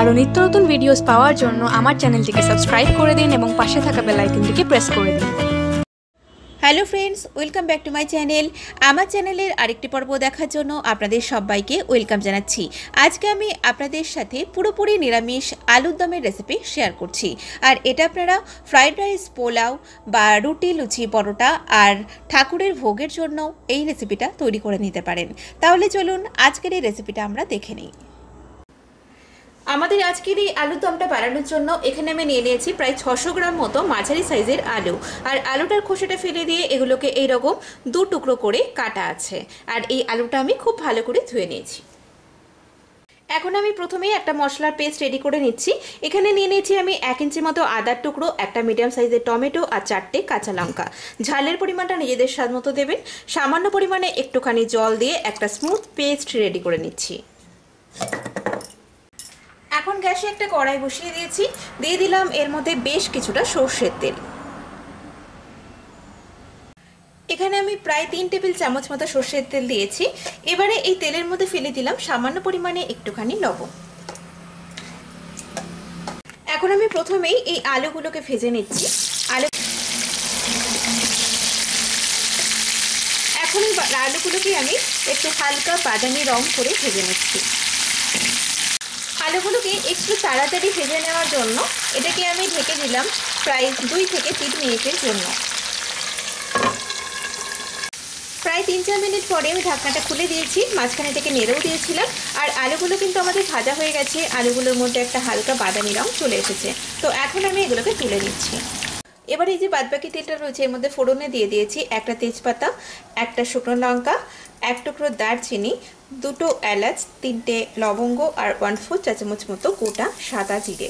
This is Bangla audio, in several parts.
আরও নিত্য নতুন ভিডিওস পাওয়ার জন্য আমার চ্যানেলটিকে সাবস্ক্রাইব করে দিন এবং পাশে থাকা বেল আইকনটিকে প্রেস করে দিন। Hello friends welcome back to my channel আমার চ্যানেলের আরেকটি পর্ব দেখার জন্য আপনাদের সবাইকে ওয়েলকাম জানাচ্ছি। আজকে আমি আপনাদের সাথে পুরোপুরি নিরামিষ আলুর দমের রেসিপি শেয়ার করছি। আর এটা আপনারা ফ্রাইড রাইস পোলাও বা রুটি, লুচি, পরোটা আর ঠাকুরের ভোগের জন্য এই রেসিপিটা তৈরি করে নিতে পারেন। তাহলে চলুন আজকের এই রেসিপিটা আমরা দেখে নিই। আমাদের আজকের এই আলুর দমটা বানানোর জন্য এখানে আমি নিয়ে নিয়েছি প্রায় ছশো গ্রাম মতো মাঝারি সাইজের আলু। আর আলুটার খোসাটা ফেলে দিয়ে এগুলোকে এইরকম দু টুকরো করে কাটা আছে। আর এই আলুটা আমি খুব ভালো করে ধুয়ে নিয়েছি। এখন আমি প্রথমেই একটা মশলার পেস্ট রেডি করে নিচ্ছি। এখানে নিয়ে নিয়েছি আমি এক ইঞ্চি মতো আদার টুকরো, একটা মিডিয়াম সাইজের টমেটো আর চারটে কাঁচা লঙ্কা। ঝালের পরিমাণটা নিজেদের স্বাদ মতো দেবেন। সামান্য পরিমাণে একটুখানি জল দিয়ে একটা স্মুথ পেস্ট রেডি করে নিচ্ছি। এখন গ্যাসে একটা কড়াই বসিয়ে দিয়েছি। দিয়ে দিলাম এর মধ্যে বেশ কিছুটা সর্ষের তেল। এখানে আমি প্রায় তিন টেবিল চামচ মতো সর্ষের তেল দিয়েছি। এবারে এই তেলের মধ্যে ফেলে দিলাম সামান্য পরিমাণে একটুখানি লবণ। এখন আমি প্রথমেই এই আলুগুলোকে ভেজে নিচ্ছি। আলু এখন এই আলুগুলোকে আমি একটু হালকা বাদামি রং করে ভেজে নিচ্ছি। আলুগুলোকে একটু তাড়াতাড়ি ভেজে নেওয়ার জন্য এটাকে আমি ঢেকে দিলাম প্রায় দুই থেকে তিন মিনিটের জন্য। প্রায় তিন চার মিনিট পরে আমি ঢাকনাটা খুলে দিয়েছি, মাঝখানে থেকে নেড়েও দিয়েছিলাম, আর আলুগুলো কিন্তু আমাদের ভাজা হয়ে গেছে, আলুগুলোর মধ্যে একটা হালকা বাদামি রং চলে এসেছে। তো এখন আমি এগুলোকে তুলে নিচ্ছি। এবার এই যে বাদবাকি তেলটা রয়েছে, এর মধ্যে ফোড়নে দিয়ে দিয়েছি একটা তেজপাতা, একটা শুকনো লঙ্কা, এক টুকরো দারচিনি দুটো এলাচ, তিনটে লবঙ্গ আর ওয়ান ফোর চা চামচ মতো গোটা সাদা জিরে।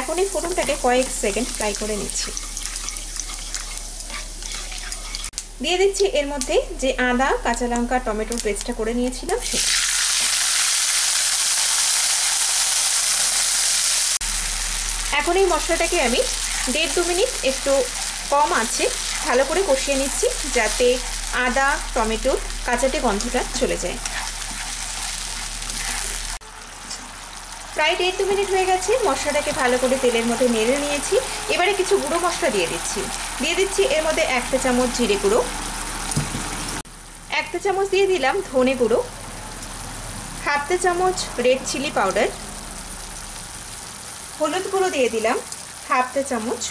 এখন এই ফোড়নটাকে কয়েক সেকেন্ড ফ্রাই করে নিচ্ছি। দিয়ে দিচ্ছি এর মধ্যে যে আদা, কাঁচা লঙ্কা, টমেটোর পেস্টটা করে নিয়েছিলাম সেটা এখন এই মশলাটাকে আমি দেড় দু মিনিট একটু কম আছে, ভালো করে কষিয়ে নিচ্ছি যাতে আদা টমেটোর কাঁচাটে গন্ধটা চলে যায়। প্রায় দেড় দু মিনিট হয়ে গেছে, মশলাটাকে ভালো করে তেলের মধ্যে নেড়ে নিয়েছি। এবারে কিছু গুঁড়ো মশলা দিয়ে দিচ্ছি। দিয়ে দিচ্ছি এর মধ্যে একটা চামচ জিরে গুঁড়ো। একটা চামচ দিয়ে দিলাম ধনে গুঁড়ো। হাফতে চামচ রেড চিলি পাউডার। হলুদ গুঁড়ো দিয়ে দিলাম হাফতে চামচ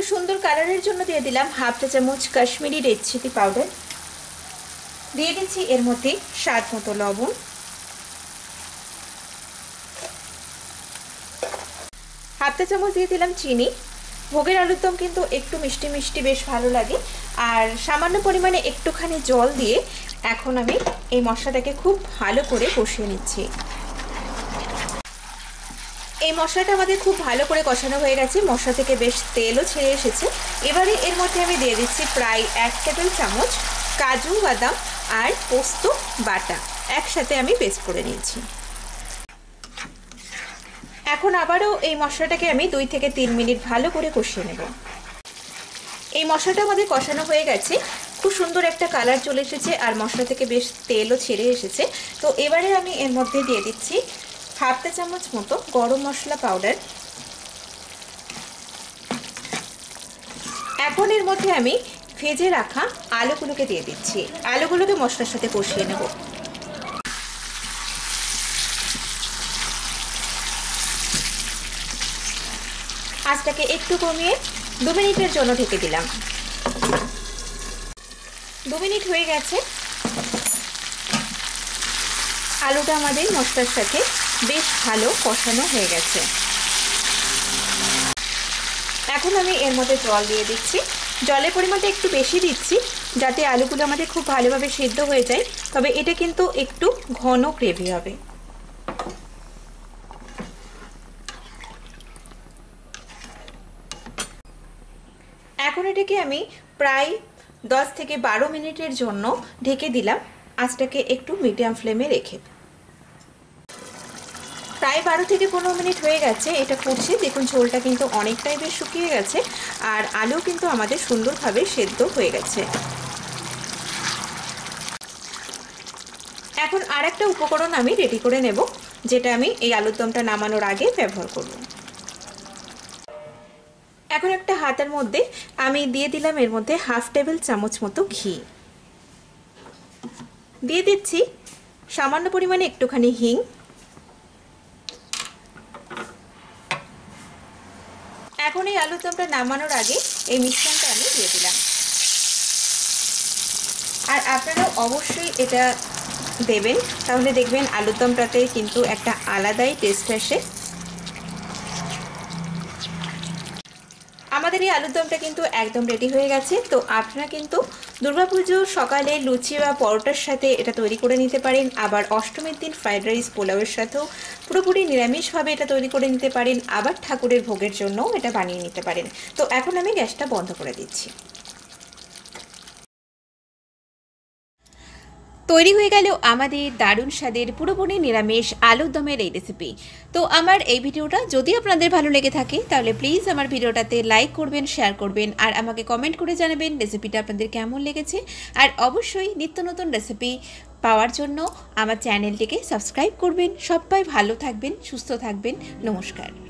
একটু সুন্দর কালারের জন্য দিয়ে দিলাম হাফ চা চামচ কাশ্মীরি রেড চিলি পাউডার। দিয়ে দিচ্ছি এর মধ্যে স্বাদ মতো লবণ। হাফ চা চামচ দিয়ে দিলাম চিনি। ভোগের আলুর দম কিন্তু একটু মিষ্টি মিষ্টি বেশ ভালো লাগে। আর সামান্য পরিমাণে একটুখানি জল দিয়ে এখন আমি এই মশলাটাকে খুব ভালো করে কষিয়ে নিচ্ছি। এই মশলাটা আমাদের খুব ভালো করে কষানো হয়ে গেছে। মশলা থেকে বেশ তেলও ছেড়ে এসেছে। এবারে এর মধ্যে আমি দিয়ে দিচ্ছি প্রায় এক টেবিল চামচ কাজু, বাদাম আর পোস্ত বাটা। একসাথে আমি পেস্ট করে নিয়েছি। এখন আবারও এই মশলাটাকে আমি দুই থেকে তিন মিনিট ভালো করে কষিয়ে নেব। এই মশলাটা আমাদের কষানো হয়ে গেছে। খুব সুন্দর একটা কালার চলে এসেছে আর মশলা থেকে বেশ তেলও ছেড়ে এসেছে। তো এবারে আমি এর মধ্যে দিয়ে দিচ্ছি চা চামচ মতো গরম মশলা পাউডার এখন এর মধ্যে আমি ভেজে রাখা আলুগুলোকে দিয়ে দিচ্ছি। আলুগুলোকে মশলার সাথে কষিয়ে নেব। আজটাকে একটু কমিয়ে দু মিনিটের জন্য ঢেকে দিলাম। দু মিনিট হয়ে গেছে। আলুটা আমাদের মশলার সাথে বেশ ভালো কষানো হয়ে গেছে। এখন আমি এর মধ্যে জল দিয়ে দিচ্ছি। জলের পরিমাণটা একটু বেশি দিচ্ছি যাতে আলুগুলো আমাদের খুব ভালোভাবে সেদ্ধ হয়ে যায়। তবে এটা কিন্তু একটু ঘন গ্রেভি হবে। এখন এটাকে আমি প্রায় দশ থেকে বারো মিনিটের জন্য ঢেকে দিলাম। আঁচটাকে একটু মিডিয়াম ফ্লেমে রেখে। প্রায় বারো থেকে পনেরো মিনিট হয়ে গেছে, এটা ফুটছে দেখুন, ঝোলটা কিন্তু অনেকটাই বেশ শুকিয়ে গেছে আর আলু কিন্তু আমাদের সুন্দরভাবে সেদ্ধ হয়ে গেছে। এখন আর একটা উপকরণ আমি রেডি করে নেব, যেটা আমি এই আলুর দমটা নামানোর আগে ব্যবহার করব। এখন একটা হাতের মধ্যে আমি দিয়ে দিলাম এর মধ্যে হাফ টেবিল চামচ মতো ঘি। দিয়ে দিচ্ছি সামান্য পরিমাণে একটুখানি হিং এখন এই আলুর দমটা নামানোর আগে এই মিশ্রণটা আমি দিয়ে দিলাম। আর আপনারাও অবশ্যই এটা দেবেন। তাহলে দেখবেন আলুর দমটাতে কিন্তু একটা আলাদাই টেস্ট আসে। আমাদের এই আলুরদমটা কিন্তু একদম রেডি হয়ে গেছে। তো আপনারা কিন্তু দুর্গাপুজো সকালে লুচি বা পরোটার সাথে এটা তৈরি করে নিতে পারেন। আবার অষ্টমীর দিন ফ্রাইড রাইস পোলাওয়ের সাথেও পুরোপুরি নিরামিষভাবে এটা তৈরি করে নিতে পারেন। আবার ঠাকুরের ভোগের জন্যও এটা বানিয়ে নিতে পারেন। তো এখন আমি গ্যাসটা বন্ধ করে দিচ্ছি। তৈরি হয়ে গেল আমাদের দারুণ স্বাদের পুরোপুরি নিরামিষ আলুর দমের এই রেসিপি তো আমার এই ভিডিওটা যদি আপনাদের ভালো লেগে থাকে, তাহলে প্লিজ আমার ভিডিওটাতে লাইক করবেন শেয়ার করবেন, আর আমাকে কমেন্ট করে জানাবেন রেসিপিটা আপনাদের কেমন লেগেছে। আর অবশ্যই নিত্য নতুন রেসিপি পাওয়ার জন্য আমার চ্যানেলটিকে সাবস্ক্রাইব করবেন। সবাই ভালো থাকবেন, সুস্থ থাকবেন। নমস্কার।